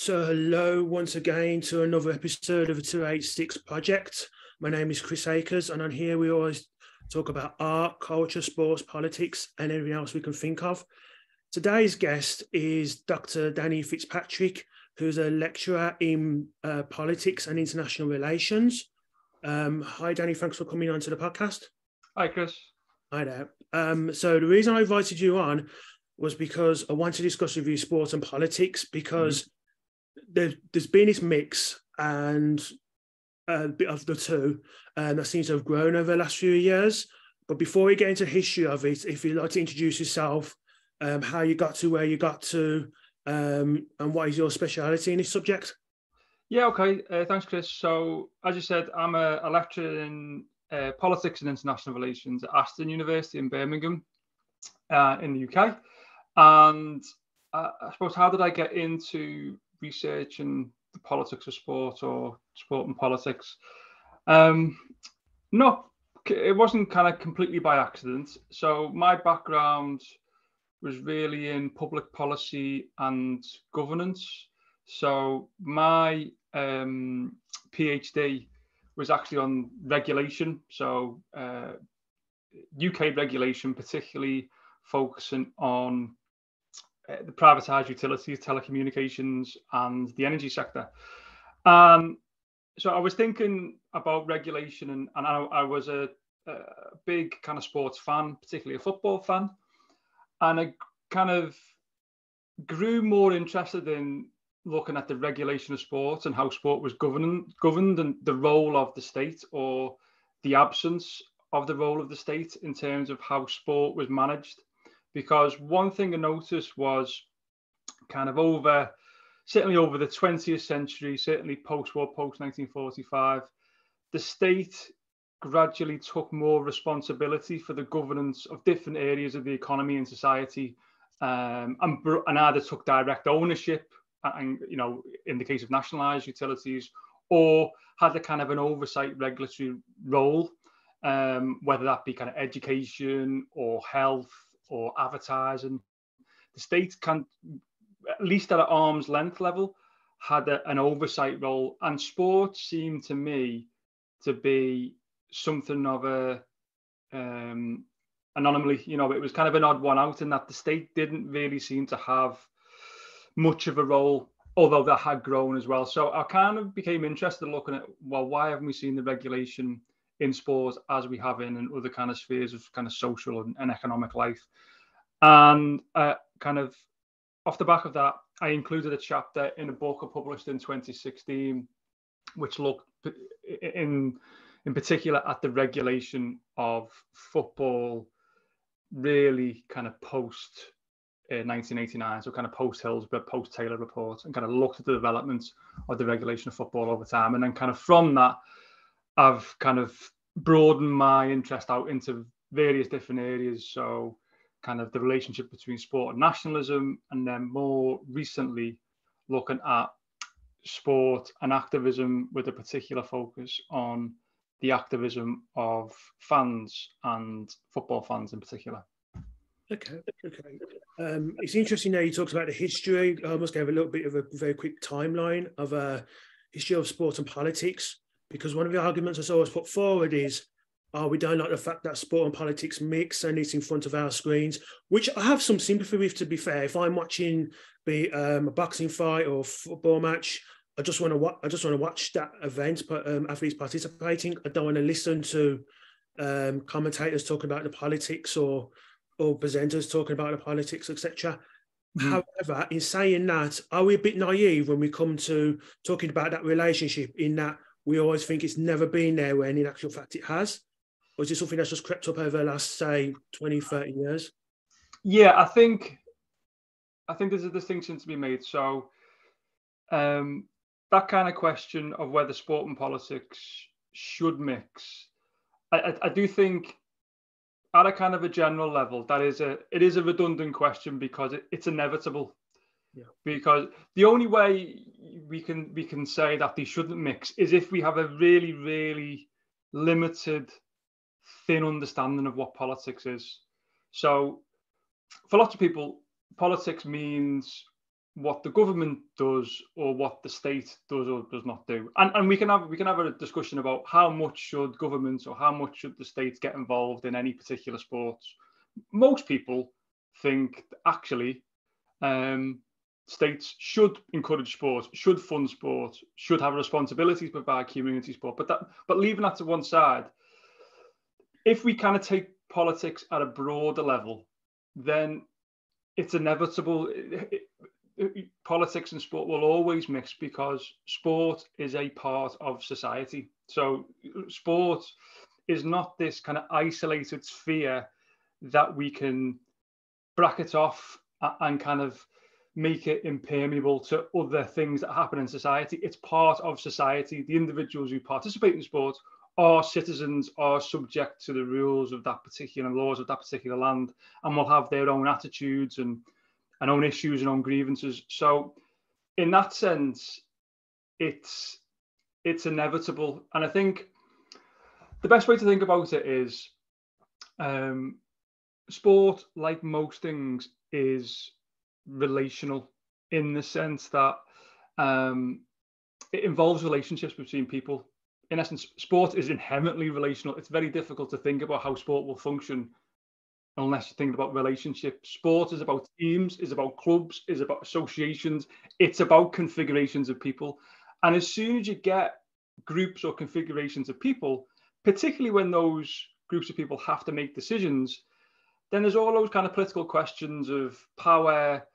So, hello once again to another episode of the 286 Project. My name is Chris Akers, and on here we always talk about art, culture, sports, politics, and everything else we can think of. Today's guest is Dr. Danny Fitzpatrick, who's a lecturer in uh, politics and international relations. Um, hi, Danny. Thanks for coming on to the podcast. Hi, Chris. Hi there. Um, so, the reason I invited you on was because I want to discuss with you sports and politics because mm-hmm. There, there's been this mix and a bit of the two, and that seems to have grown over the last few years. But before we get into history of it, if you'd like to introduce yourself, um, how you got to where you got to, um, and what is your speciality in this subject? Yeah, okay. Uh, thanks, Chris. So, as you said, I'm a, a lecturer in uh, politics and international relations at Aston University in Birmingham, uh, in the UK. And uh, I suppose, how did I get into research and the politics of sport or sport and politics? Um, no, it wasn't kind of completely by accident. So my background was really in public policy and governance. So my um, PhD was actually on regulation. So uh, UK regulation, particularly focusing on uh, the privatized utilities, telecommunications, and the energy sector. Um, so I was thinking about regulation, and, and I, I was a, a, big kind of sports fan, particularly a football fan, and I kind of grew more interested in looking at the regulation of sports and how sport was governed, governed, and the role of the state or the absence of the role of the state in terms of how sport was managed because one thing I noticed was kind of over, certainly over the 20th century, certainly post war, post 1945, the state gradually took more responsibility for the governance of different areas of the economy and society um, and, and either took direct ownership and you know in the case of nationalized utilities or had a kind of an oversight regulatory role um, whether that be kind of education or health or advertising. The state can, at least at an arm's length level, had a, an oversight role, and sport seemed to me to be something of a um, anomaly. You know, it was kind of an odd one out in that the state didn't really seem to have much of a role, although that had grown as well. So I kind of became interested in looking at well, why haven't we seen the regulation in sports as we have in, in other kind of spheres of kind of social and, and economic life. And uh, kind of off the back of that, I included a chapter in a book I published in 2016, which looked in in particular at the regulation of football, really kind of post uh, 1989, so kind of post Hillsborough, post Taylor report, and kind of looked at the developments of the regulation of football over time, and then kind of from that I've kind of broadened my interest out into various different areas. So, kind of the relationship between sport and nationalism, and then more recently, looking at sport and activism with a particular focus on the activism of fans and football fans in particular. Okay, okay. Um, it's interesting now you talked about the history. I almost gave a little bit of a very quick timeline of a uh, history of sport and politics because one of the arguments that's always put forward is, oh, we don't like the fact that sport and politics mix and it's in front of our screens, which I have some sympathy with, to be fair. If I'm watching be um, a boxing fight or football match, I just want to watch. I just want to watch that event, but um, athletes participating. I don't want to listen to um, commentators talking about the politics or or presenters talking about the politics, etc. Mm. However, in saying that, are we a bit naive when we come to talking about that relationship? In that we always think it's never been there when in actual fact it has? Or is it something that's just crept up over the last, say, 20, 30 years? Yeah, I think I think there's a distinction to be made. So um, that kind of question of whether sport and politics should mix, I, I, I do think at a kind of a general level, that is a it is a redundant question because it, it's inevitable. Yeah. Because the only way we can we can say that they shouldn't mix is if we have a really really limited thin understanding of what politics is. So for lots of people, politics means what the government does or what the state does or does not do. And, and we can have we can have a discussion about how much should governments or how much should the states get involved in any particular sports. Most people think actually um, states should encourage sport, should fund sport, should have a responsibility to provide community sport. But that but leaving that to one side, if we kind of take politics at a broader level, then it's inevitable. It, it, politics and sport will always mix because sport is a part of society. So sport is not this kind of isolated sphere that we can bracket off and kind of make it impermeable to other things that happen in society. It's part of society. The individuals who participate in sport are citizens, are subject to the rules of that particular laws of that particular land, and will have their own attitudes and and own issues and own grievances. So, in that sense, it's it's inevitable, and I think the best way to think about it is um, sport, like most things, is relational in the sense that um, it involves relationships between people. In essence, sport is inherently relational. It's very difficult to think about how sport will function unless you're thinking about relationships. Sport is about teams, is about clubs, is about associations. It's about configurations of people. And as soon as you get groups or configurations of people, particularly when those groups of people have to make decisions, then there's all those kind of political questions of power,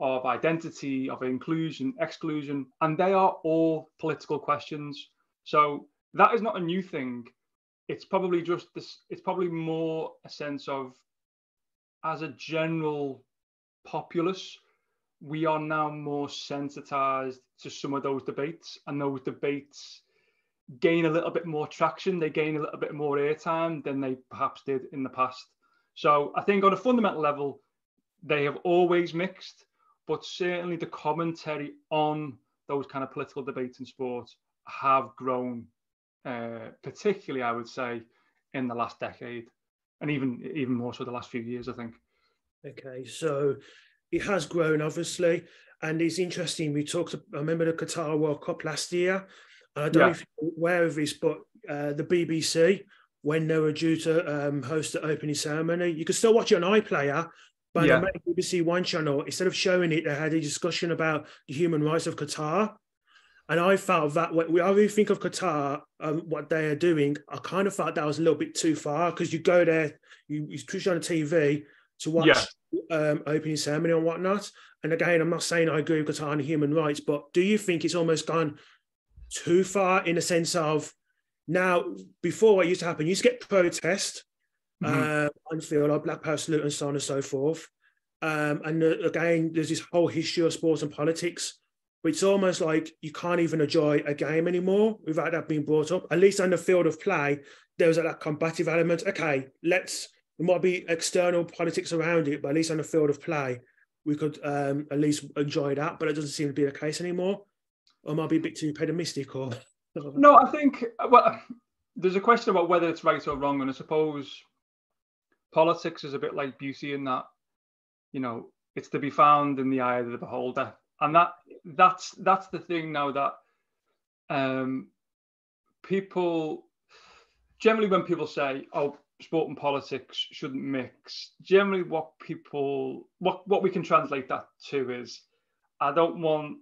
of identity, of inclusion, exclusion, and they are all political questions. So that is not a new thing. It's probably just this, it's probably more a sense of as a general populace, we are now more sensitized to some of those debates, and those debates gain a little bit more traction. They gain a little bit more airtime than they perhaps did in the past. So I think on a fundamental level, they have always mixed, but certainly the commentary on those kind of political debates in sport have grown, uh, particularly I would say in the last decade and even even more so the last few years, I think. Okay, so it has grown obviously, and it's interesting. We talked. I remember the Qatar World Cup last year, and I don't yeah. know if you're aware of this, but uh, the BBC when they were due to um, host the opening ceremony, you could still watch it on iPlayer. But yeah. on the BBC One channel, instead of showing it, they had a discussion about the human rights of Qatar. And I felt that when we really think of Qatar, um, what they are doing, I kind of felt that was a little bit too far because you go there, you, you push on the TV to watch yeah. um, opening ceremony and whatnot. And again, I'm not saying I agree with Qatar and human rights, but do you think it's almost gone too far in the sense of now, before what used to happen, you used to get protest mm-hmm. uh, on field, like Black Power Salute and so on and so forth. Um, and again, there's this whole history of sports and politics but it's almost like you can't even enjoy a game anymore without that being brought up. At least on the field of play, there was that combative element. Okay, let's there might be external politics around it, but at least on the field of play, we could um, at least enjoy that. But it doesn't seem to be the case anymore. Or might be a bit too pessimistic or no, I think well there's a question about whether it's right or wrong, and I suppose politics is a bit like beauty in that, you know, it's to be found in the eye of the beholder. And that that's that's the thing now that um, people generally when people say oh sport and politics shouldn't mix generally what people what what we can translate that to is i don't want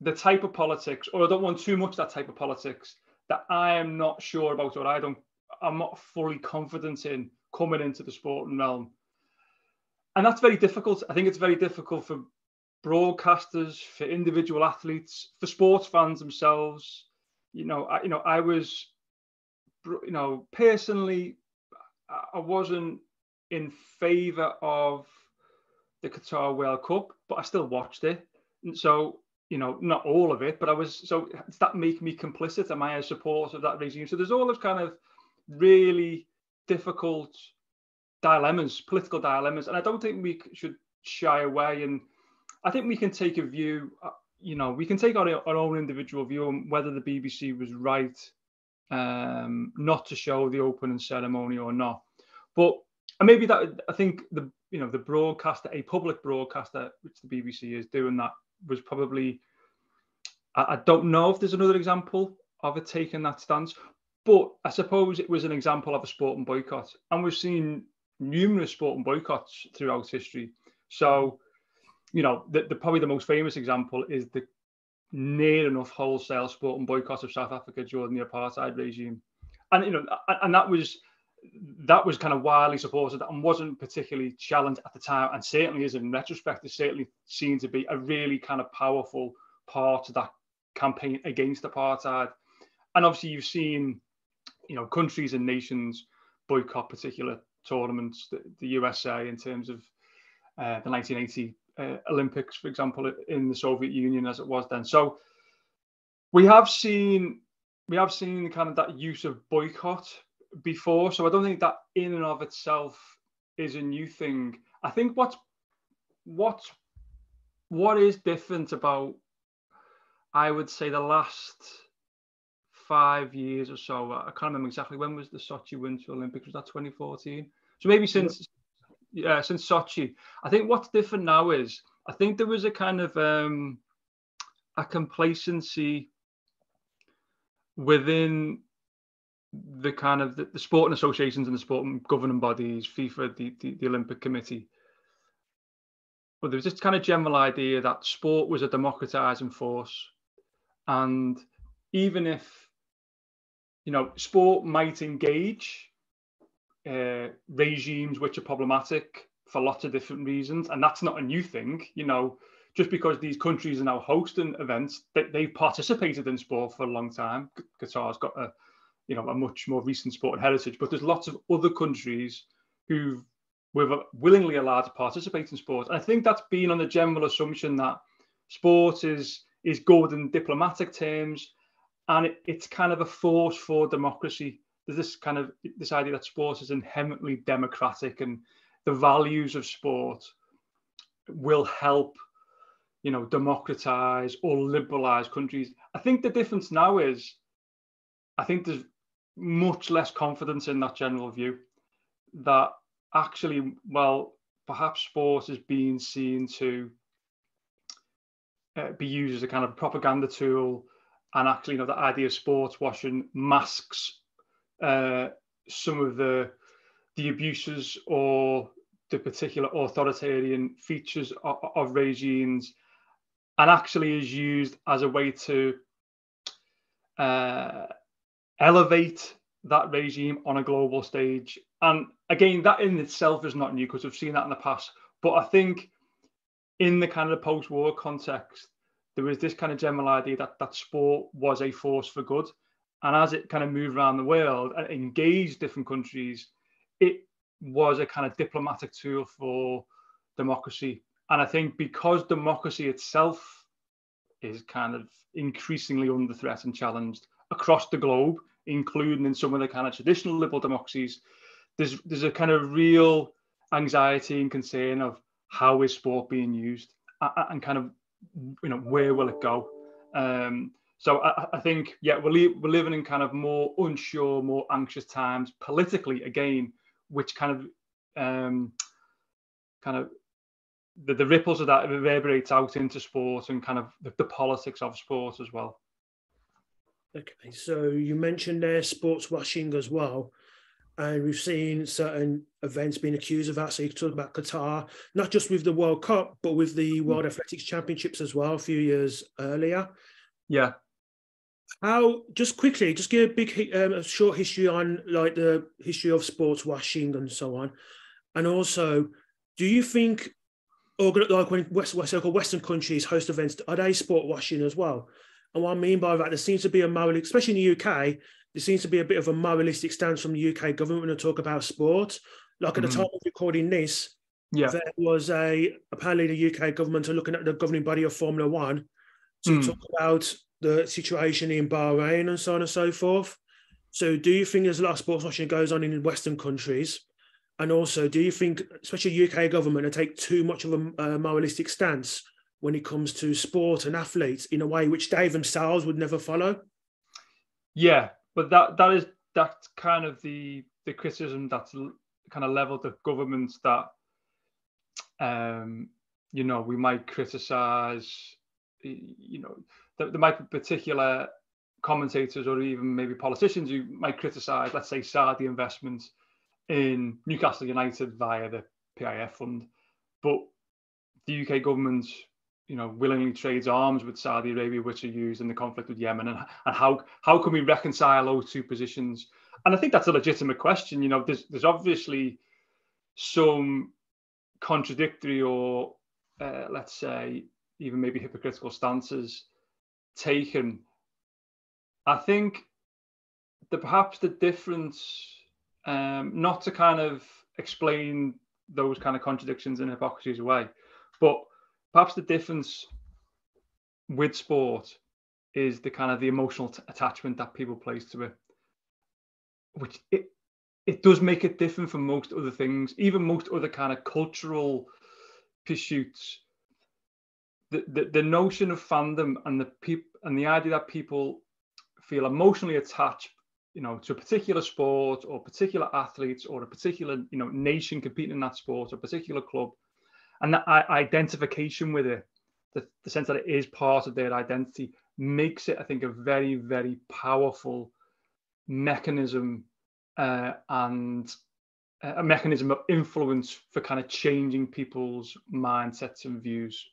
the type of politics or i don't want too much that type of politics that i am not sure about or i don't i'm not fully confident in coming into the sporting realm and that's very difficult i think it's very difficult for broadcasters, for individual athletes, for sports fans themselves. You know, I, you know, I was, you know, personally, I wasn't in favour of the Qatar World Cup, but I still watched it. And so, you know, not all of it, but I was. So does that make me complicit? Am I a supporter of that regime? So there's all those kind of really difficult dilemmas, political dilemmas, and I don't think we should shy away and I think we can take a view, uh, you know, we can take our, our own individual view on whether the BBC was right um, not to show the opening ceremony or not. But and maybe that I think the you know the broadcaster, a public broadcaster, which the BBC is doing that, was probably. I, I don't know if there's another example of it taking that stance, but I suppose it was an example of a sporting boycott, and we've seen numerous sporting boycotts throughout history. So, you know, the, the probably the most famous example is the near enough wholesale sporting boycott of South Africa during the apartheid regime, and you know, and that was that was kind of widely supported and wasn't particularly challenged at the time, and certainly is in retrospect, is certainly seen to be a really kind of powerful part of that campaign against apartheid. And obviously, you've seen, you know, countries and nations boycott particular tournaments, the, the USA in terms of uh, the 1980 uh, Olympics, for example, in the Soviet Union as it was then. So we have seen we have seen kind of that use of boycott before. So I don't think that in and of itself is a new thing. I think what's what what is different about I would say the last five years or so. I can't remember exactly when was the Sochi Winter Olympics. Was that 2014? So maybe since yeah, since Sochi. I think what's different now is I think there was a kind of um, a complacency within the kind of the, the sporting associations and the sporting governing bodies, FIFA, the, the, the Olympic Committee. But there was this kind of general idea that sport was a democratizing force. And even if, you know, sport might engage uh, regimes which are problematic for lots of different reasons, and that's not a new thing. You know, just because these countries are now hosting events, they, they've participated in sport for a long time. Qatar's got a, you know, a much more recent sport heritage, but there's lots of other countries who were willingly allowed to participate in sport. And I think that's been on the general assumption that sport is is good in diplomatic terms, and it, it's kind of a force for democracy. There's this kind of this idea that sport is inherently democratic and the values of sport will help you know democratize or liberalize countries. I think the difference now is i think there's much less confidence in that general view that actually well perhaps sport is being seen to uh, be used as a kind of propaganda tool and actually you know the idea of sports washing masks uh, some of the the abuses or the particular authoritarian features of, of, regimes and actually is used as a way to uh, elevate that regime on a global stage. And again, that in itself is not new because we've seen that in the past. But I think in the kind of post-war context, there was this kind of general idea that that sport was a force for good. And as it kind of moved around the world and engaged different countries, it was a kind of diplomatic tool for democracy. And I think because democracy itself is kind of increasingly under threat and challenged across the globe, including in some of the kind of traditional liberal democracies, there's there's a kind of real anxiety and concern of how is sport being used and kind of you know where will it go um, so I, I, think, yeah, we're, we're living in kind of more unsure, more anxious times politically again, which kind of, um, kind of, the, the ripples of that reverberates out into sport and kind of the, the politics of sport as well. Okay, so you mentioned there sports washing as well, and we've seen certain events being accused of that. So you talk about Qatar, not just with the World Cup, but with the World Athletics Championships as well, a few years earlier. Yeah. How just quickly, just give a big, um, a short history on like the history of sports washing and so on, and also, do you think, or like when West, West Western countries host events, are they sport washing as well? And what I mean by that, there seems to be a moral, especially in the UK, there seems to be a bit of a moralistic stance from the UK government when they talk about sport. Like at mm-hmm. the time of recording this, yeah. there was a apparently the UK government are looking at the governing body of Formula One to mm. talk about the situation in Bahrain and so on and so forth. So, do you think there's a lot of sports washing goes on in Western countries? And also, do you think, especially UK government, to take too much of a, a moralistic stance when it comes to sport and athletes in a way which they themselves would never follow? Yeah, but that that is that's kind of the the criticism that's kind of leveled at governments that um, you know, we might criticize, you know, there, there might be particular commentators or even maybe politicians who might criticize, let's say, Saudi investments in Newcastle United via the PIF fund, but the UK government, you know, willingly trades arms with Saudi Arabia, which are used in the conflict with Yemen, and, and how how can we reconcile those two positions? And I think that's a legitimate question. You know, there's there's obviously some contradictory or uh, let's say even maybe hypocritical stances taken. I think that perhaps the difference, um, not to kind of explain those kind of contradictions and hypocrisies away, but perhaps the difference with sport is the kind of the emotional t- attachment that people place to it, which it it does make it different from most other things, even most other kind of cultural pursuits. The, the, the notion of fandom and the peop- and the idea that people feel emotionally attached, you know, to a particular sport or particular athletes or a particular, you know, nation competing in that sport or a particular club, and that identification with it, the, the sense that it is part of their identity, makes it, I think, a very, very powerful mechanism uh, and a mechanism of influence for kind of changing people's mindsets and views.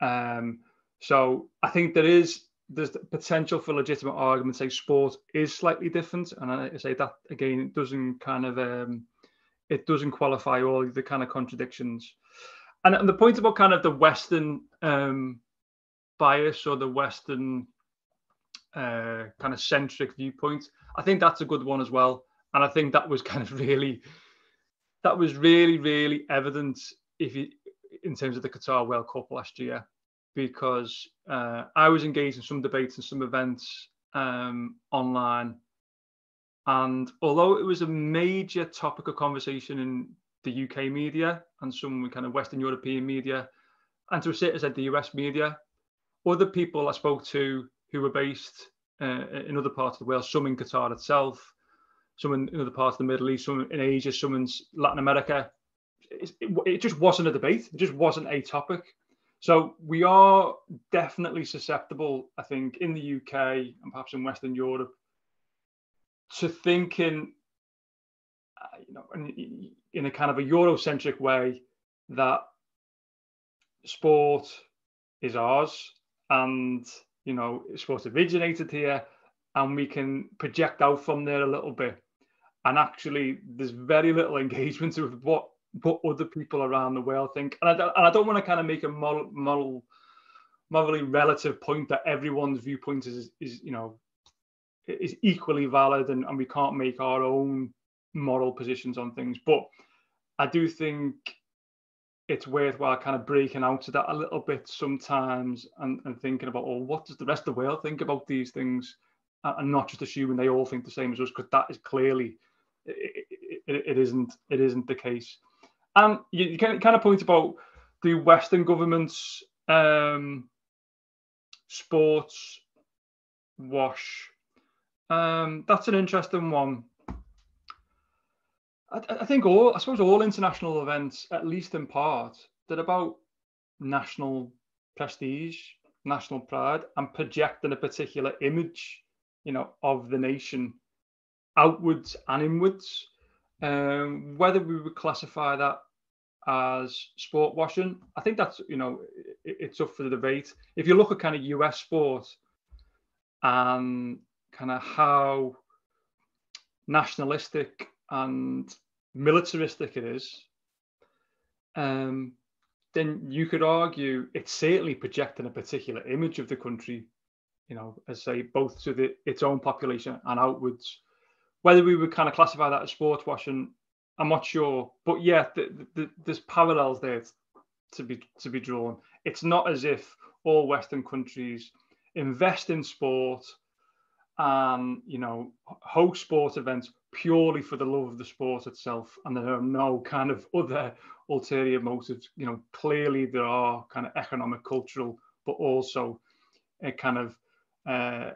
Um, so I think there is there's the potential for legitimate argument. Say sport is slightly different, and I say that again, it doesn't kind of um, it doesn't qualify all the kind of contradictions. And, and the point about kind of the Western um, bias or the Western uh, kind of centric viewpoint, I think that's a good one as well. And I think that was kind of really that was really really evident if you in terms of the Qatar World Cup last year because uh, I was engaged in some debates and some events um, online, and although it was a major topic of conversation in the UK media and some kind of Western European media, and to a certain extent the US media, other people I spoke to who were based uh, in other parts of the world, some in Qatar itself, some in other parts of the Middle East, some in Asia, some in Latin America. It, it, it just wasn't a debate. It just wasn't a topic. So we are definitely susceptible, I think, in the UK and perhaps in Western Europe, to thinking, uh, you know, in, in a kind of a Eurocentric way that sport is ours and you know sport originated here and we can project out from there a little bit and actually there's very little engagement with what what other people around the world think. And I don't, and I don't want to kind of make a model model morally relative point that everyone's viewpoint is is you know is equally valid and, and we can't make our own moral positions on things. But I do think it's worthwhile kind of breaking out of that a little bit sometimes and, and thinking about, oh, what does the rest of the world think about these things? And not just assuming they all think the same as us, because that is clearly it, it, it isn't it isn't the case. And you, you kind of point about the Western governments um, sports wash. Um, that's an interesting one. I, I, think all, I suppose, all international events, at least in part, they're about national prestige, national pride, and projecting a particular image, you know, of the nation outwards and inwards. Um, whether we would classify that as sport washing, I think that's you know it, it's up for the debate. If you look at kind of US sport and kind of how nationalistic and militaristic it is, um, then you could argue it's certainly projecting a particular image of the country, you know, as say both to the its own population and outwards. Whether we would kind of classify that as sports washing, I'm not sure. But yeah, the, the, there's parallels there to be to be drawn. It's not as if all Western countries invest in sport and you know host sport events purely for the love of the sport itself, and there are no kind of other ulterior motives. You know, clearly there are kind of economic, cultural, but also a kind of uh,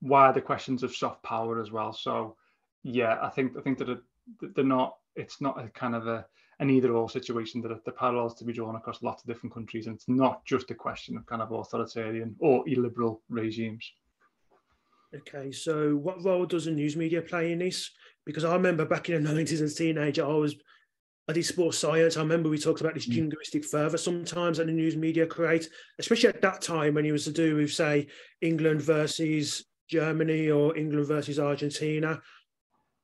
wider questions of soft power as well. So yeah, I think I think that they're not. It's not a kind of a, an either or situation that the parallels to be drawn across lots of different countries. And it's not just a question of kind of authoritarian or illiberal regimes. Okay, so what role does the news media play in this? Because I remember back in the 90s as a teenager, I was I did sports science. I remember we talked about this mm. jingoistic fervour sometimes that the news media create, especially at that time when it was to do with, say, England versus Germany or England versus Argentina.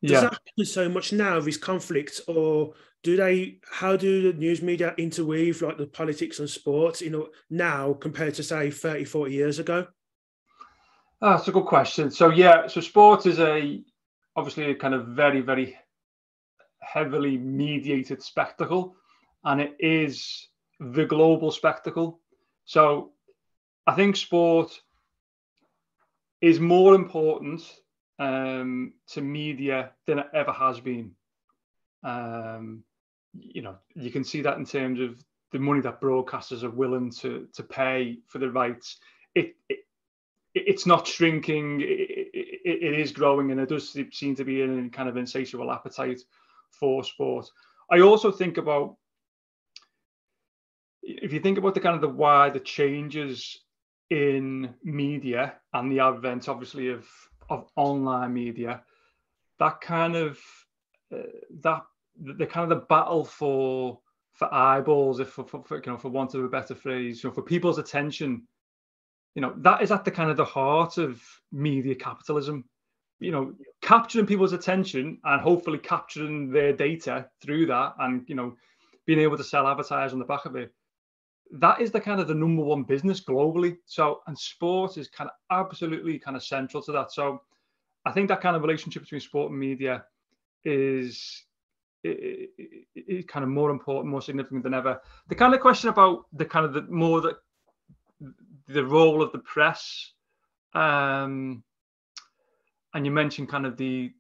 Does yeah. that happen so much now, this conflict, or do they? How do the news media interweave like the politics and sports, you know, now compared to say 30, 40 years ago? Oh, that's a good question. So yeah, so sport is a obviously a kind of very, very heavily mediated spectacle, and it is the global spectacle. So I think sport is more important um, to media than it ever has been. Um, you know, you can see that in terms of the money that broadcasters are willing to to pay for the rights. It, it it's not shrinking. It, it, it is growing, and it does seem to be in kind of insatiable appetite for sport. I also think about if you think about the kind of the wider changes in media and the advent, obviously, of of online media, that kind of uh, that the kind of the battle for for eyeballs, if for, for, for, you know, for want of a better phrase, you know, for people's attention, you know, that is at the kind of the heart of media capitalism. You know capturing people's attention and hopefully capturing their data through that and you know being able to sell advertisers on the back of it that is the kind of the number one business globally. So and sport is kind of absolutely kind of central to that. So i think that kind of relationship between sport and media is it, it, it, kind of more important more significant than ever. The kind of question about the kind of the more the the role of the press um and you mentioned kind of the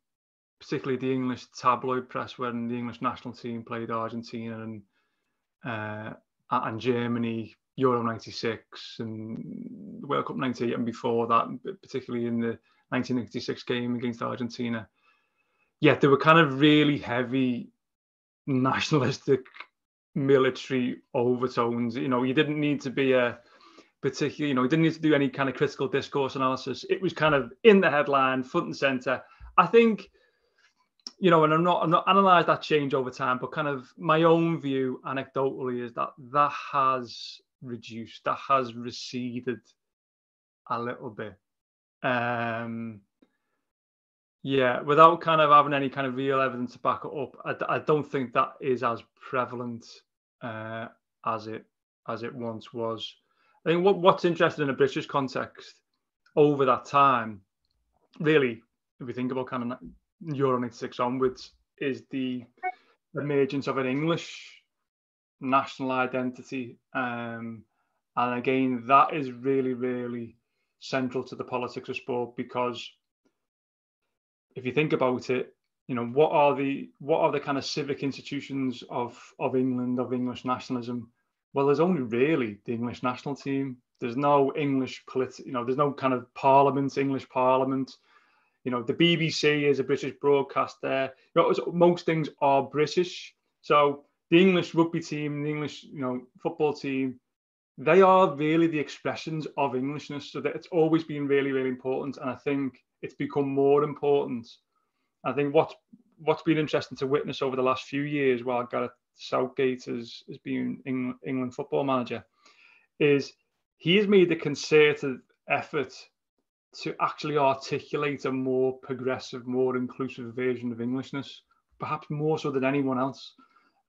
particularly the English tabloid press when the English national team played Argentina and uh, and Germany Euro 96 and World Cup 98 and before that, particularly in the 1996 game against Argentina. Yeah, there were kind of really heavy nationalistic military overtones. You know, you didn't need to be a particularly, you know, he didn't need to do any kind of critical discourse analysis. It was kind of in the headline, front and center. I think, you know, and I'm not, I'm not analysed that change over time, but kind of my own view, anecdotally, is that that has reduced, that has receded a little bit. Um, yeah, without kind of having any kind of real evidence to back it up, I, I don't think that is as prevalent uh, as it as it once was. I think what, what's interesting in a British context over that time, really, if we think about kind of Euro 96 onwards, is the emergence of an English national identity. Um, and again, that is really, really central to the politics of sport because if you think about it, you know, what are the what are the kind of civic institutions of of England of English nationalism? Well, there's only really the English national team. There's no English political, you know, there's no kind of parliament, English parliament. You know, the BBC is a British broadcaster. You know, most things are British. So the English rugby team, the English, you know, football team, they are really the expressions of Englishness. So that it's always been really, really important. And I think it's become more important. I think what what's been interesting to witness over the last few years while Gareth Southgate as, has been England, England football manager, is he has made a concerted effort to actually articulate a more progressive, more inclusive version of Englishness, perhaps more so than anyone else.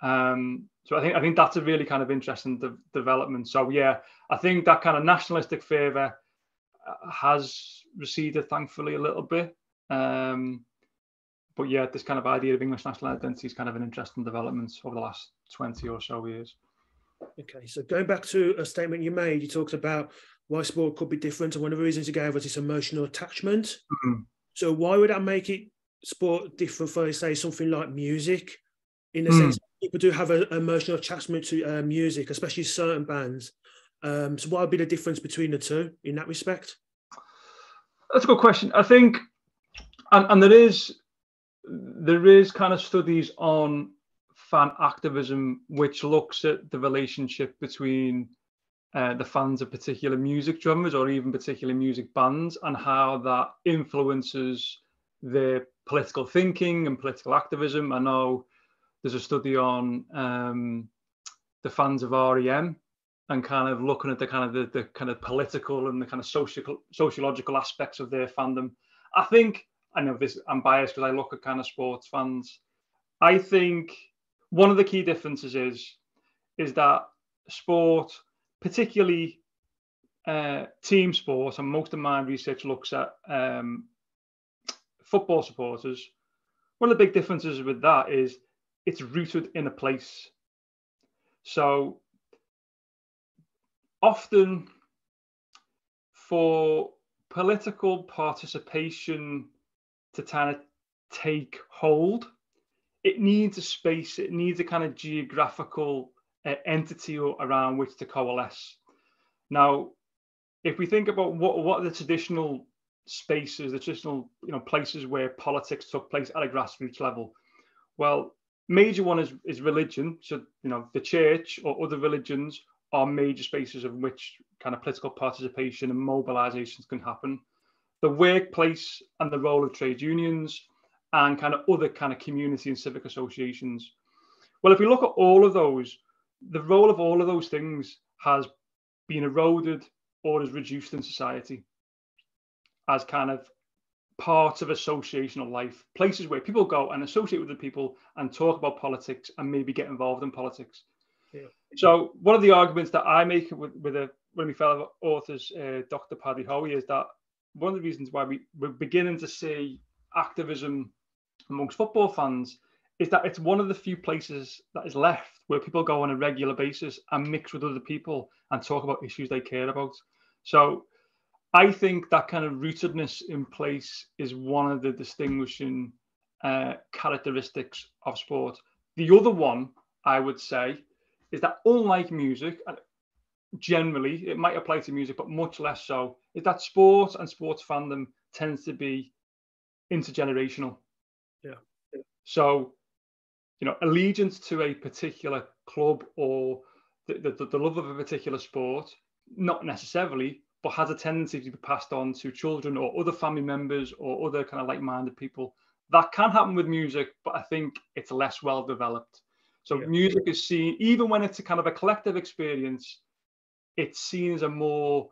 Um, so I think I think that's a really kind of interesting de- development. So yeah, I think that kind of nationalistic fervour uh, has receded, thankfully, a little bit. Um, but yeah, this kind of idea of English national identity is kind of an interesting development over the last 20 or so years. Okay, so going back to a statement you made, you talked about why sport could be different, and one of the reasons you gave was this emotional attachment. Mm-hmm. So why would that make it sport different for, say, something like music? In the mm. sense, people do have an emotional attachment to uh, music, especially certain bands. Um, so what would be the difference between the two in that respect? That's a good question. I think, and, and there is there is kind of studies on fan activism which looks at the relationship between uh, the fans of particular music genres or even particular music bands and how that influences their political thinking and political activism. I know there's a study on um, the fans of REM and kind of looking at the kind of the, the kind of political and the kind of social sociological aspects of their fandom. I think I know this I'm biased because I look at kind of sports fans. I think one of the key differences is is that sport, particularly uh, team sport, and most of my research looks at um, football supporters. One of the big differences with that is it's rooted in a place. So often for political participation to kind of take hold, it needs a space, it needs a kind of geographical uh, entity around which to coalesce. Now, if we think about what, what the traditional spaces, the traditional you know places where politics took place at a grassroots level, well, major one is, is religion. So you know the church or other religions are major spaces in which kind of political participation and mobilizations can happen. The workplace and the role of trade unions and kind of other kind of community and civic associations. Well, if we look at all of those, the role of all of those things has been eroded or is reduced in society as kind of parts of associational life, places where people go and associate with the people and talk about politics and maybe get involved in politics. Yeah. So one of the arguments that I make with, with a, one of my fellow authors, uh, Dr. Paddy Hoey, is that one of the reasons why we, we're beginning to see activism amongst football fans is that it's one of the few places that is left where people go on a regular basis and mix with other people and talk about issues they care about. So I think that kind of rootedness in place is one of the distinguishing uh, characteristics of sport. The other one, I would say, is that unlike music, generally it might apply to music, but much less so, is that sport and sports fandom tends to be intergenerational. Yeah. So, you know, allegiance to a particular club or the, the, the love of a particular sport, not necessarily, but has a tendency to be passed on to children or other family members or other kind of like-minded people. That can happen with music, but I think it's less well developed. So yeah. music is seen, even when it's a kind of a collective experience, it's seen as a more,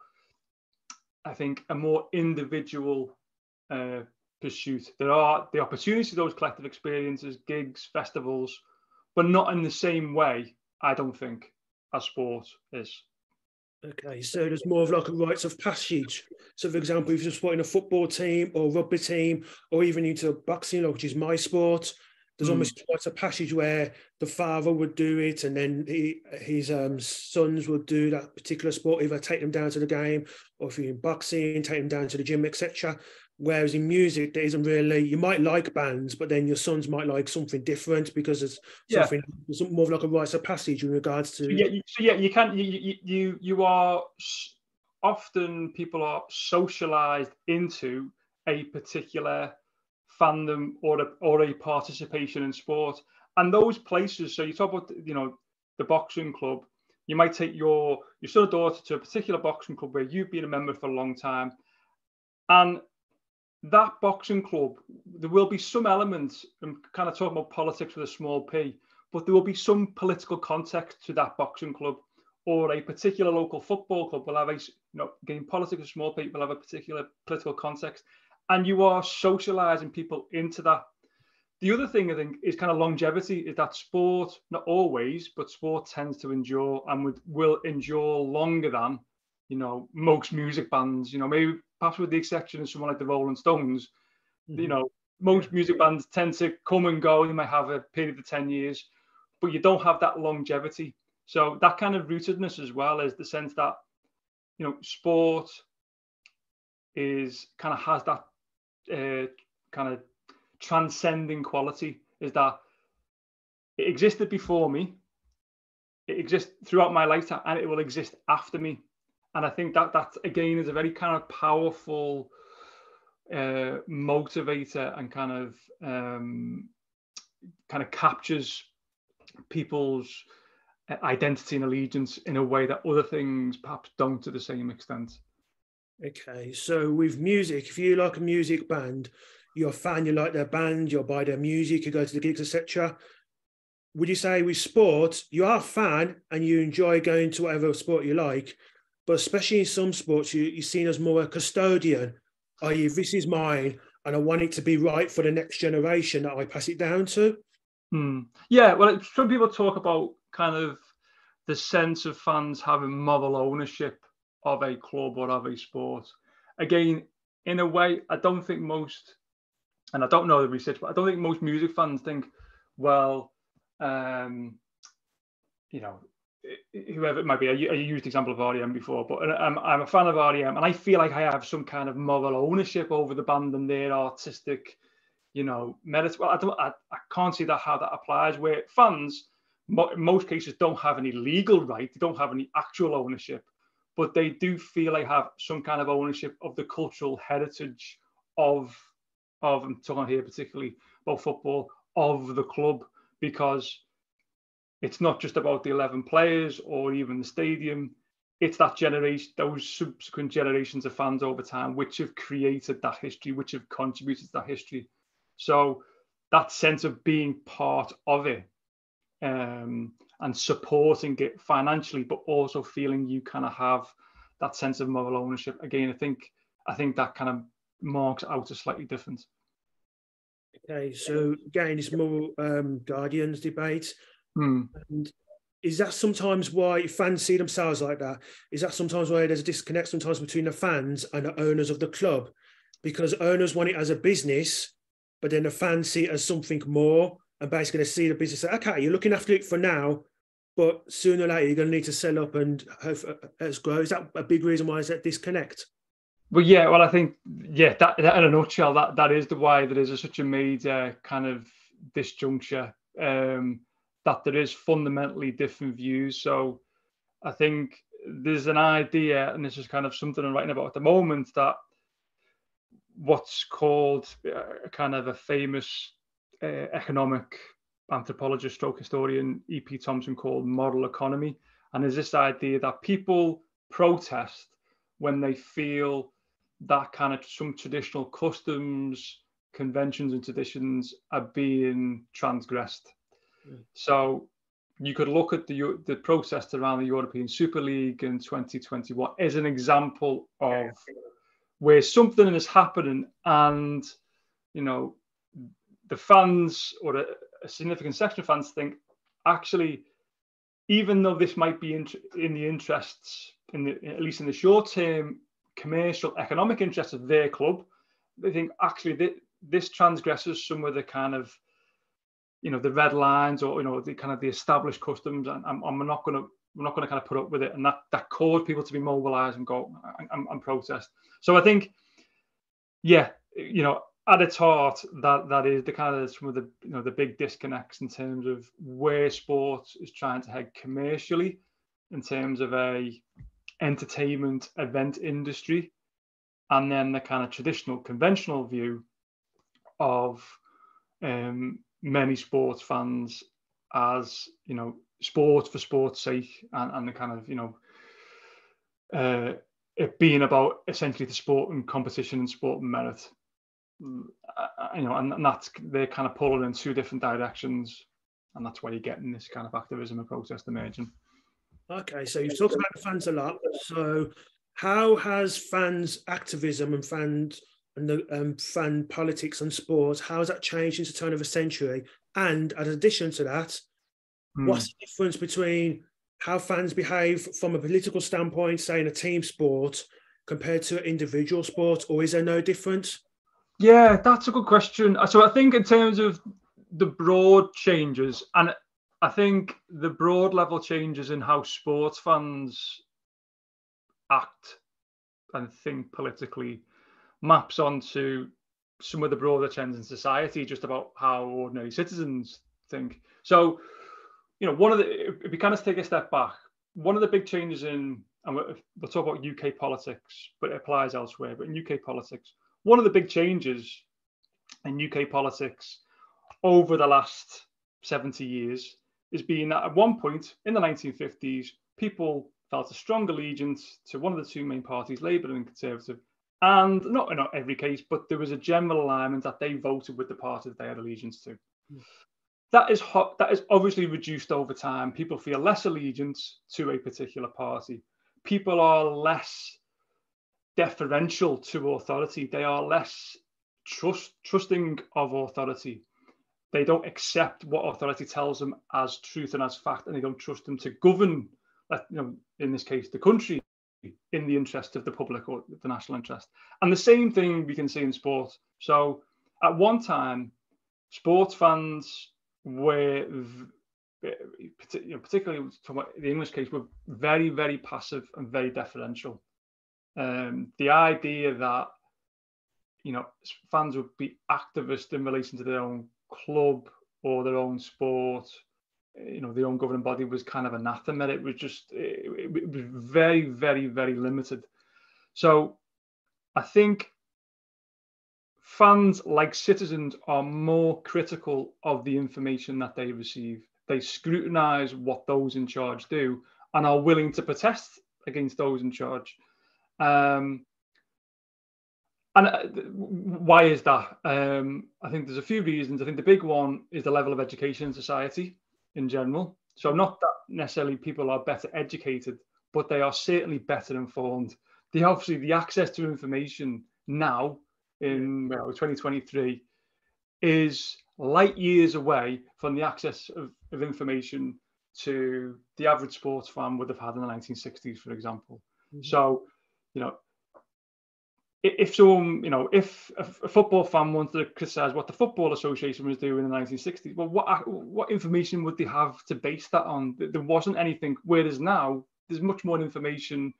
I think, a more individual uh, pursuit. There are the opportunities to those collective experiences, gigs, festivals, but not in the same way, I don't think, as sport is. Okay, so there's more of like a rites of passage. So, for example, if you're supporting a football team or rugby team, or even into boxing, which is my sport, there's mm. almost quite a passage where the father would do it, and then he, his um, sons would do that particular sport, either take them down to the game, or if you're in boxing, take them down to the gym, etc. Whereas in music, there isn't really. You might like bands, but then your sons might like something different because it's something yeah. more of like a rite of passage in regards to. Yeah, so yeah, you can. You you you are often people are socialized into a particular fandom or a, or a participation in sport, and those places. So you talk about you know the boxing club. You might take your your son or daughter to a particular boxing club where you've been a member for a long time, and that boxing club, there will be some elements, I'm kind of talking about politics with a small p, but there will be some political context to that boxing club or a particular local football club will have a, you know, getting politics with small p will have a particular political context. And you are socializing people into that. The other thing I think is kind of longevity is that sport, not always, but sport tends to endure and would, will endure longer than, you know, most music bands. You know, maybe perhaps with the exception of someone like the Rolling Stones, mm-hmm. you know, most music bands tend to come and go. They might have a period of 10 years, but you don't have that longevity. So that kind of rootedness as well is the sense that, you know, sport is kind of has that uh, kind of transcending quality is that it existed before me, it exists throughout my lifetime, and it will exist after me and I think that that again is a very kind of powerful uh, motivator and kind of um, kind of captures people's uh, identity and allegiance in a way that other things perhaps don't to the same extent. Okay, so with music, if you like a music band, you're a fan, you like their band, you'll buy their music, you go to the gigs, etc. Would you say with sport, you are a fan and you enjoy going to whatever sport you like, but especially in some sports, you, you're seen as more a custodian, i.e., this is mine and I want it to be right for the next generation that I pass it down to. Hmm. Yeah, well, some people talk about kind of the sense of fans having moral ownership of a club or of a sport. Again, in a way, I don't think most, and I don't know the research, but I don't think most music fans think, well, um, you know, whoever it might be. I, used example of REM before, but I'm, I'm a fan of REM, and I feel like I have some kind of moral ownership over the band and their artistic, you know, merits. Well, I don't, I, I can't see that how that applies. Where fans, in most cases, don't have any legal right, they don't have any actual ownership, but they do feel they have some kind of ownership of the cultural heritage of, of I'm talking here particularly about football of the club because it's not just about the 11 players or even the stadium. It's that generation, those subsequent generations of fans over time, which have created that history, which have contributed to that history. So that sense of being part of it um, and supporting it financially, but also feeling you kind of have that sense of moral ownership. Again, I think I think that kind of marks out a slightly different. Okay, so again, it's more um, Guardians debate. Hmm. And is that sometimes why fans see themselves like that? Is that sometimes why there's a disconnect sometimes between the fans and the owners of the club? Because owners want it as a business, but then the fans see it as something more and basically going to see the business say, okay, you're looking after it for now, but sooner or later you're going to need to sell up and have us grow. Is that a big reason why is that disconnect? Well, yeah, well, I think yeah, that, that in a nutshell, that that is the why there is a, such a major kind of disjuncture. Um, that there is fundamentally different views. So I think there's an idea, and this is kind of something I'm writing about at the moment, that what's called uh, kind of a famous uh, economic anthropologist stroke historian E.P. Thompson called moral economy. And there's this idea that people protest when they feel that kind of some traditional customs, conventions, and traditions are being transgressed. So you could look at the the process around the European Super League in 2021 as an example of where something is happening and you know the fans or a, a significant section of fans think actually even though this might be in, in the interests in the at least in the short term commercial economic interests of their club they think actually th- this transgresses some of the kind of you know the red lines or you know the kind of the established customs and I'm, I'm not going to we're not going to kind of put up with it and that that caused people to be mobilized and go and, and, and, protest. So i think yeah you know at its heart that that is the kind of some of the you know the big disconnects in terms of where sports is trying to head commercially in terms of a entertainment event industry and then the kind of traditional conventional view of um, many sports fans as you know sport for sport's sake and, and the kind of you know uh, it being about essentially the sport and competition and sport and merit you know and, and that's they're kind of pulling in two different directions and that's why you're getting this kind of activism and protest emerging okay so you've talked about the fans a lot so how has fans activism and fans and the um, fan politics and sports, how has that changed since the turn of a century? And as addition to that, mm. what's the difference between how fans behave from a political standpoint, say in a team sport, compared to an individual sport, or is there no difference? Yeah, that's a good question. Uh, so I think in terms of the broad changes, and I think the broad level changes in how sports fans act and think politically maps onto some of the broader trends in society, just about how ordinary citizens think. So, you know, one of the if we kind of take a step back, one of the big changes in and we'll talk about UK politics, but it applies elsewhere. But in UK politics, one of the big changes in UK politics over the last 70 years is being that at one point in the 1950s, people felt a strong allegiance to one of the two main parties, Labour and Conservative, and not in every case, but there was a general alignment that they voted with the party that they had allegiance to. Mm. That is hot, that is obviously reduced over time. People feel less allegiance to a particular party. People are less deferential to authority. They are less trust trusting of authority. They don't accept what authority tells them as truth and as fact, and they don't trust them to govern, you know, in this case, the country in the interest of the public or the national interest. And the same thing we can see in sport. So at one time, sports fans were, you know, particularly the English case, were very, very passive and very deferential. Um, the idea that you know fans would be activist in relation to their own club or their own sport you know the own governing body was kind of anathema. It was just it, it was very very very limited. So i think fans like citizens are more critical of the information that they receive. They scrutinize what those in charge do and are willing to protest against those in charge um, and uh, why is that? Um, I think there's a few reasons. I think the big one is the level of education in society in general. So not that necessarily people are better educated, but they are certainly better informed. The obviously the access to information now in well, 2023 is light years away from the access of, of information to the average sports fan would have had in the 1960s, for example. Mm-hmm. So, you know, if someone, you know, if a, football fan wanted to criticize what the Football Association was doing in the 1960s, well, what uh, what information would they have to base that on? There wasn't anything. Whereas now, there's much more information,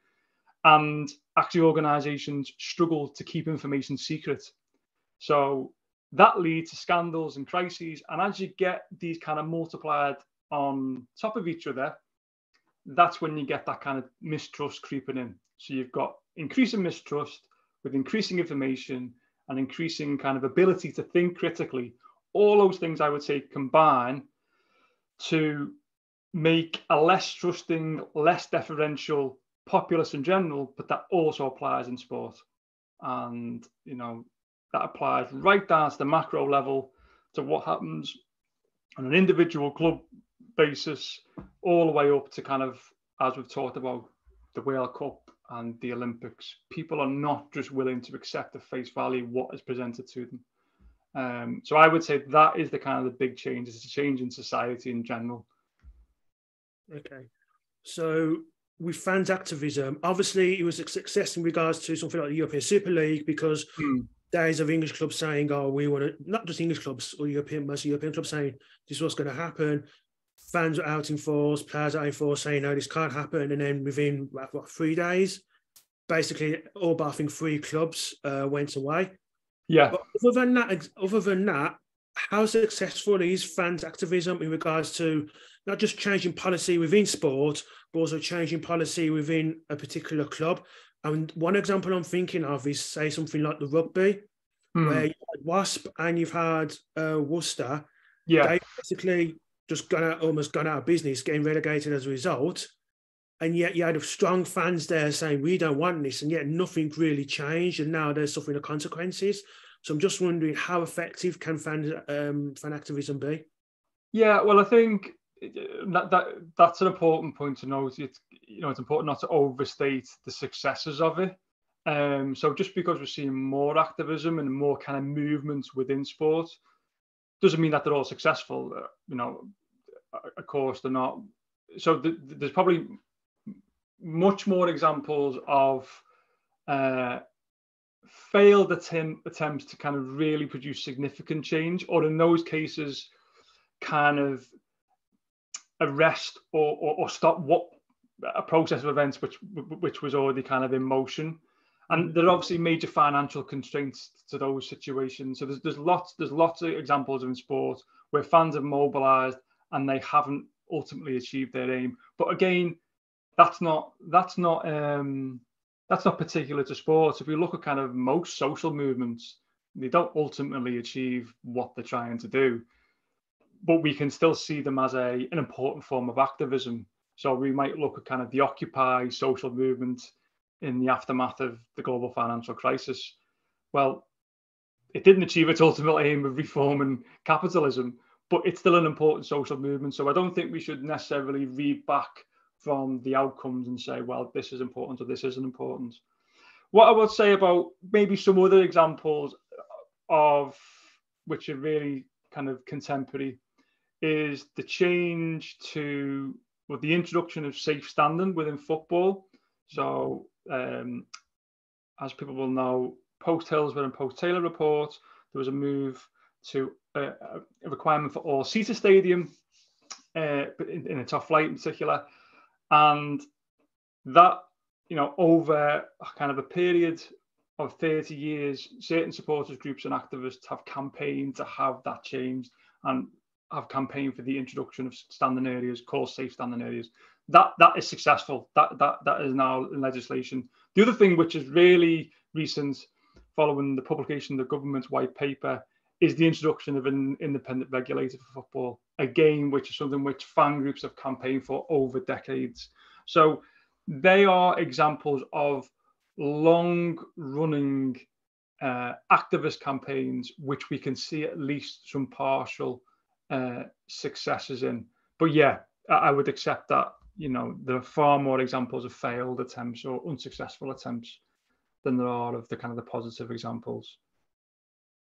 and actually, organisations struggle to keep information secret. So that leads to scandals and crises. And as you get these kind of multiplied on top of each other, that's when you get that kind of mistrust creeping in. So you've got increasing mistrust with increasing information and increasing kind of ability to think critically, all those things I would say combine to make a less trusting, less deferential populace in general, but that also applies in sport. And, you know, that applies right down to the macro level to what happens on an individual club basis, all the way up to kind of, as we've talked about, the World Cup and the Olympics. People are not just willing to accept at face value what is presented to them. Um, so I would say that is the kind of the big change. It's a change in society in general. Okay, so with fans activism, obviously it was a success in regards to something like the European Super League because hmm. days of English clubs saying, "Oh, we want to," not just English clubs or European, most European clubs saying this is what's going to happen fans were out in force, players out in force saying, no, this can't happen. And then within what, three days, basically all but I think three clubs uh, went away. Yeah. But other than that, other than that, how successful is fans activism in regards to not just changing policy within sport, but also changing policy within a particular club? And one example I'm thinking of is say something like the rugby, mm. where you had Wasp and you've had uh, Worcester. Yeah. They basically just gone out, almost gone out of business, getting relegated as a result. And yet you had strong fans there saying, we don't want this. And yet nothing really changed. And now they're suffering the consequences. So I'm just wondering how effective can fan, um, fan activism be? Yeah, well, I think that, that that's an important point to note. It's you know it's important not to overstate the successes of it. Um, so just because we're seeing more activism and more kind of movements within sport doesn't mean that they're all successful. Uh, you know, of course they're not. So th- there's probably much more examples of uh, failed attempt, attempts to kind of really produce significant change, or in those cases, kind of arrest or, or, or stop what a process of events which which was already kind of in motion and there are obviously major financial constraints to those situations. So there's there's lots there's lots of examples in sport where fans have mobilised and they haven't ultimately achieved their aim. But again, that's not that's not um, that's not particular to sports. If we look at kind of most social movements, they don't ultimately achieve what they're trying to do. but we can still see them as a an important form of activism. So we might look at kind of the Occupy social movement in the aftermath of the global financial crisis. Well, it didn't achieve its ultimate aim of reforming capitalism, but it's still an important social movement. So I don't think we should necessarily read back from the outcomes and say, well, this is important or this isn't important. What I would say about maybe some other examples of which are really kind of contemporary is the change to well, the introduction of safe standing within football. So, um, as people will know, post Hillsborough and post Taylor report, there was a move to uh, a requirement for all seater stadium, uh, in, in a top flight in particular, and that you know over kind of a period of 30 years, certain supporters groups and activists have campaigned to have that changed and have campaigned for the introduction of standing areas called safe standing areas. That that is successful. That that that is now in legislation. The other thing which is really recent, following the publication of the government's white paper, is the introduction of an independent regulator for football. Again, which is something which fan groups have campaigned for over decades. So they are examples of long running uh, activist campaigns, which we can see at least some partial uh, successes in. But yeah, I would accept that. You know, there are far more examples of failed attempts or unsuccessful attempts than there are of the kind of the positive examples.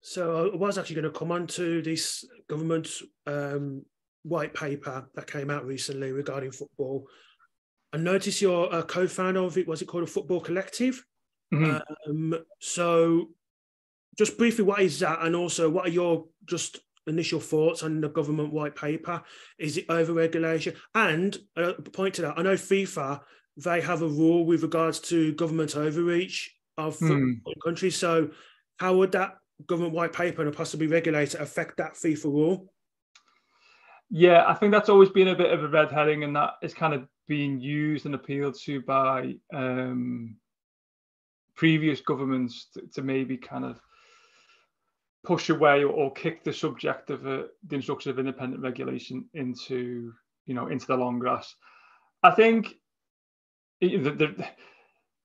So I was actually going to come on to this government um, white paper that came out recently regarding football. I noticed you're a co-founder of it. Was it called a Football Collective? Mm-hmm. Um, so, just briefly, what is that, and also what are your just initial thoughts on the government white paper? Is it overregulation? And uh, point to that, I know FIFA they have a rule with regards to government overreach of mm. countries. So, how would that government white paper and a possibly regulator affect that FIFA rule? Yeah, I think that's always been a bit of a red herring, and that is kind of being used and appealed to by um, previous governments to, to, maybe kind of push away or, kick the subject of a, the introduction of independent regulation into you know into the long grass. I think the, the,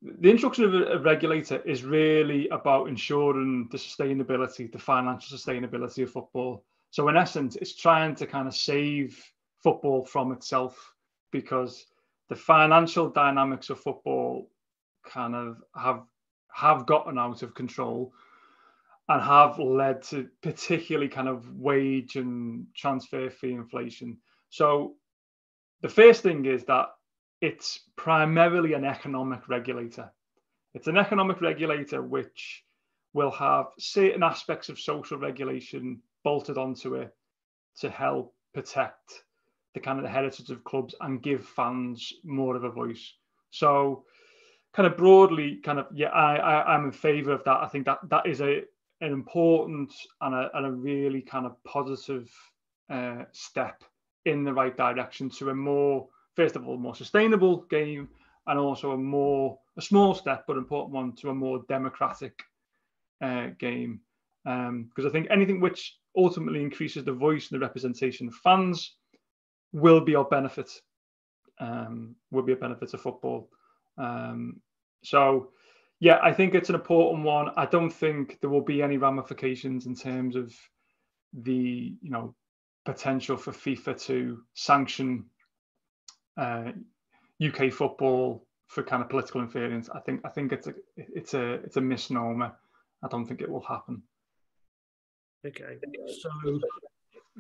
the introduction of a, regulator is really about ensuring the sustainability, the financial sustainability of football. So in essence, it's trying to kind of save football from itself because the financial dynamics of football kind of have have gotten out of control and have led to particularly kind of wage and transfer fee inflation. So the first thing is that it's primarily an economic regulator. It's an economic regulator which will have certain aspects of social regulation bolted onto it to help protect the kind of the heritage of clubs and give fans more of a voice. So, kind of broadly, kind of yeah, I, I am in favour of that. I think that that is a an important and a, and a really kind of positive uh, step in the right direction to a more first of all more sustainable game and also a more a small step but important one to a more democratic uh, game because um, I think anything which ultimately increases the voice and the representation of fans will be of benefit. Um, will be a benefit to football. Um, so, yeah, I think it's an important one. I don't think there will be any ramifications in terms of the you know potential for FIFA to sanction uh, UK football for kind of political interference. I think I think it's a it's a it's a misnomer. I don't think it will happen. Okay, so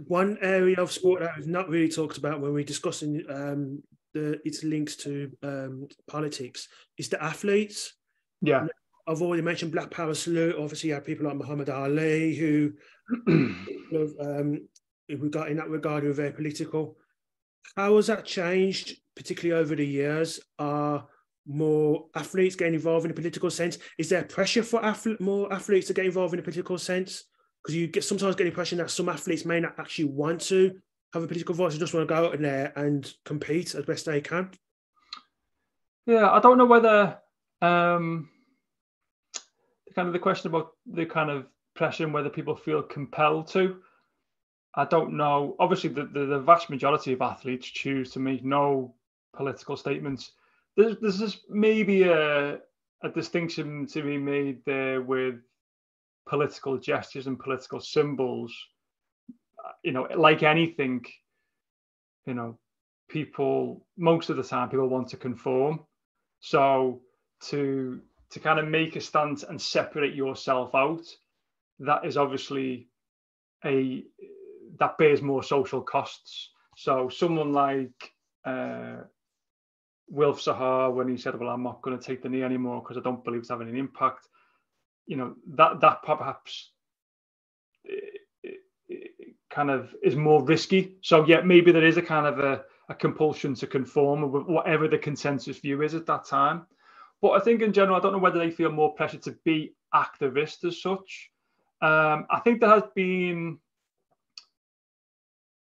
one area of sport that we've not really talked about when we're discussing um, the its links to um, politics is the athletes. Yeah, I've already mentioned Black Power salute. Obviously, you have people like Muhammad Ali who, um, we got in that regard who are very political. How has that changed, particularly over the years? Are more athletes getting involved in a political sense? Is there pressure for athlete, more athletes to get involved in a political sense? because you get sometimes get the impression that some athletes may not actually want to have a political voice, they just want to go out in there and compete as best they can. Yeah, I don't know whether um, kind of the question about the kind of pressure and whether people feel compelled to. I don't know. Obviously, the, the, the, vast majority of athletes choose to make no political statements. There's, there's maybe a, a distinction to be made there with political gestures and political symbols. You know, like anything, you know, people most of the time people want to conform. So to to kind of make a stance and separate yourself out, that is obviously a that bears more social costs. So someone like uh, Wilf Zaha, when he said, "Well, I'm not going to take the knee anymore because I don't believe it's having an impact," you know that that perhaps kind of is more risky. So yeah, maybe there is a kind of a, a compulsion to conform with whatever the consensus view is at that time. But I think in general, I don't know whether they feel more pressure to be activist as such. Um, I think there has been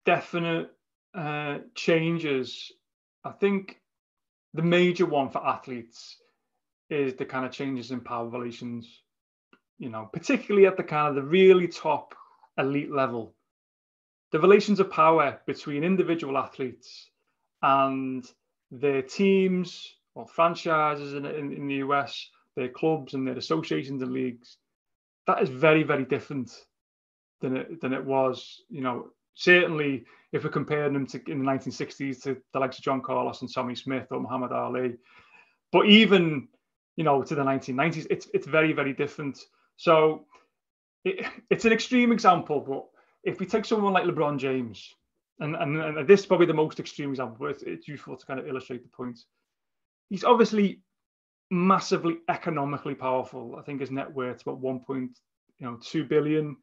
definite uh, changes. I think the major one for athletes is the kind of changes in power relations, you know, particularly at the kind of the really top elite level. The relations of power between individual athletes and their teams or franchises in, in, in the US, their clubs and their associations and leagues, that is very, very different than it than it was, you know, certainly if we're comparing them to in the 1960s to the likes of John Carlos and Tommie Smith or Muhammad Ali, but even you know to the 1990s, it's it's very very different. So it, it's an extreme example, but if we take someone like LeBron James, and, and, and this is probably the most extreme example, but it's, it's useful to kind of illustrate the point. He's obviously massively economically powerful. I think his net worth is about 1.2 you know, 2 billion.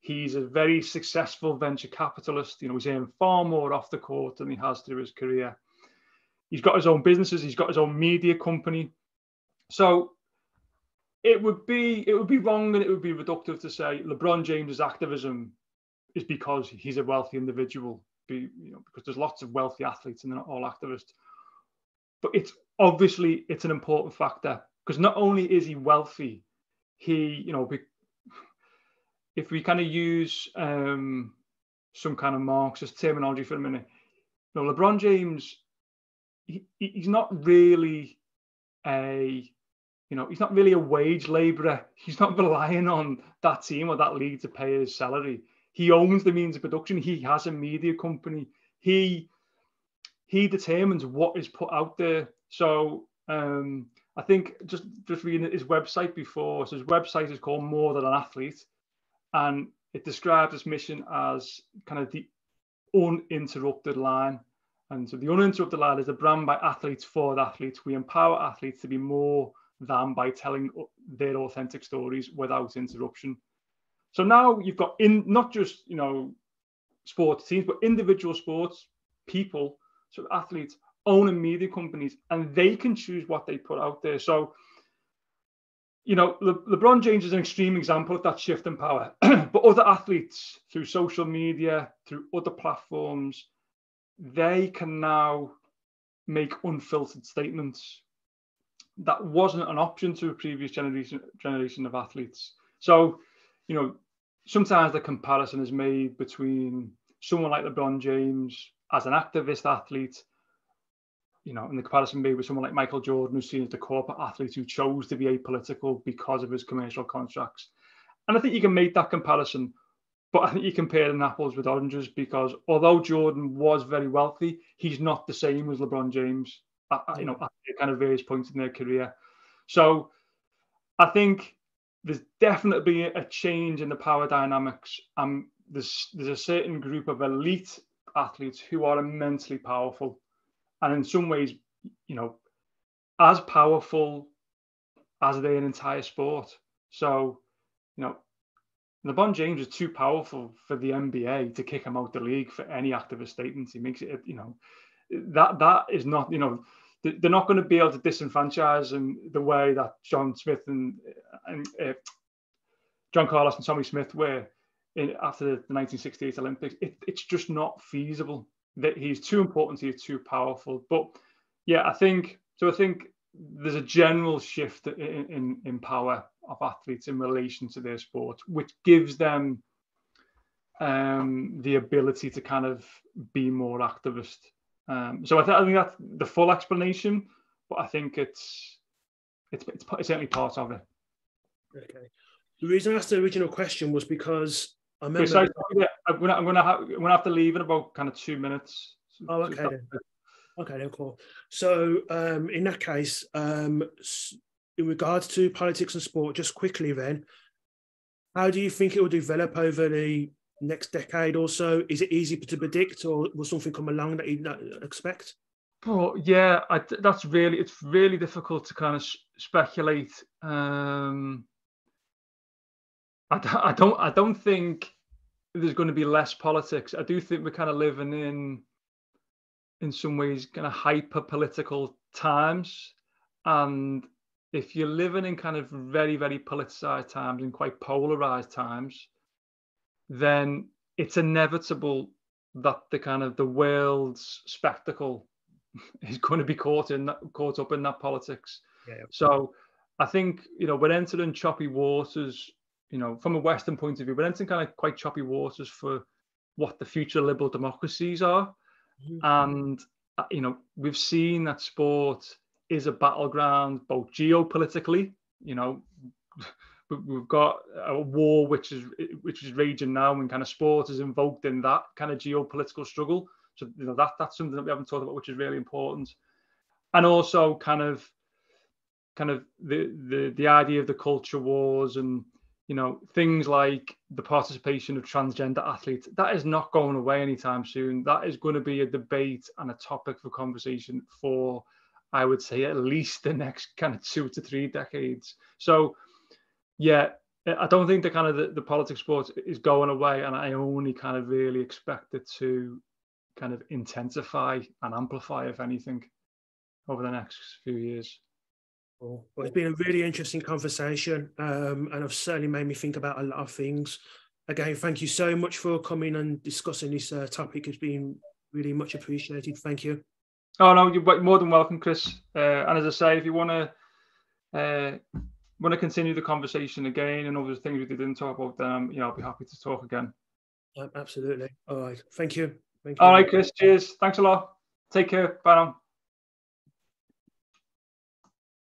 He's a very successful venture capitalist. You know, he's earned far more off the court than he has through his career. He's got his own businesses. He's got his own media company. So it would be it would be wrong and it would be reductive to say LeBron James's activism is because he's a wealthy individual. Be, you know, because there's lots of wealthy athletes and they're not all activists. But it's obviously it's an important factor because not only is he wealthy, he you know if we kind of use um, some kind of Marxist terminology for a minute, you know, LeBron James, he, he's not really a, you know, he's not really a wage laborer. He's not relying on that team or that league to pay his salary. He owns the means of production. He has a media company. He he determines what is put out there. So um, I think just just reading his website before, so his website is called More Than an Athlete, and it describes its mission as kind of the uninterrupted line. And so the uninterrupted line is a brand by athletes for athletes. We empower athletes to be more than by telling their authentic stories without interruption. So now you've got in not just you know sports teams, but individual sports people, so athletes owning media companies, and they can choose what they put out there. So you know, Le- LeBron James is an extreme example of that shift in power. but other athletes, through social media, through other platforms, they can now make unfiltered statements. That wasn't an option to a previous generation generation of athletes. So, you know, sometimes the comparison is made between someone like LeBron James as an activist athlete you know, in the comparison maybe with someone like Michael Jordan, who's seen as the corporate athlete who chose to be apolitical because of his commercial contracts. And I think you can make that comparison, but I think you compare the apples with oranges because although Jordan was very wealthy, he's not the same as LeBron James, you know, at kind of various points in their career. So I think there's definitely a change in the power dynamics. Um, there's, there's a certain group of elite athletes who are immensely powerful and in some ways, you know, as powerful as they an entire sport. So, you know, LeBron James is too powerful for the NBA to kick him out the league for any activist statements. He makes it, you know, that that is not, you know, they're not going to be able to disenfranchise in the way that John Smith and, and uh, John Carlos and Tommie Smith were in, after the 1968 Olympics. It, it's just not feasible that he's too important, he's too powerful. But yeah, I think so. I think there's a general shift in, in, in power of athletes in relation to their sport, which gives them um, the ability to kind of be more activist. Um, so I, th- I, think that's the full explanation, but I think it's it's, it's, certainly part of it. Okay. The reason I asked the original question was because I remember. Sorry, I'm gonna I'm gonna, have, I'm gonna have to leave in about kind of two minutes. Oh, okay. Then. Okay, then cool. So um, in that case, um, in regards to politics and sport, just quickly then, how do you think it will develop over the next decade or so? Is it easy to predict, or will something come along that you not expect? Oh yeah, I, that's really it's really difficult to kind of speculate. Um, I, I don't I don't think there's going to be less politics. I do think we're kind of living in in some ways kind of hyper political times and if you're living in kind of very very politicized times and quite polarized times then it's inevitable that the kind of the world's spectacle is going to be caught in that, caught up in that politics yeah. so i think you know we're entering choppy waters you know from a western point of view we're entering kind of quite choppy waters for what the future liberal democracies are. Mm-hmm. and uh, you know we've seen that sport is a battleground both geopolitically you know we've got a war which is which is raging now and kind of sport is invoked in that kind of geopolitical struggle. So you know that that's something that we haven't talked about which is really important. And also kind of kind of the the the idea of the culture wars and you know things like the participation of transgender athletes that is not going away anytime soon. That is going to be a debate and a topic for conversation for i would say at least the next kind of two to three decades. So yeah i don't think the kind of the, the politics sports is going away and i only kind of really expect it to kind of intensify and amplify if anything over the next few years well, it's been a really interesting conversation, um, and have certainly made me think about a lot of things. Again, thank you so much for coming and discussing this uh, topic. It's been really much appreciated. Thank you. Oh no, you're more than welcome, Chris. Uh, and as I say, if you want to uh, want to continue the conversation again and other things we didn't talk about, then you know I'll be happy to talk again. absolutely. All right. Thank you. Thank you. All right, Chris. Cheers. Thanks a lot. Take care. Bye now.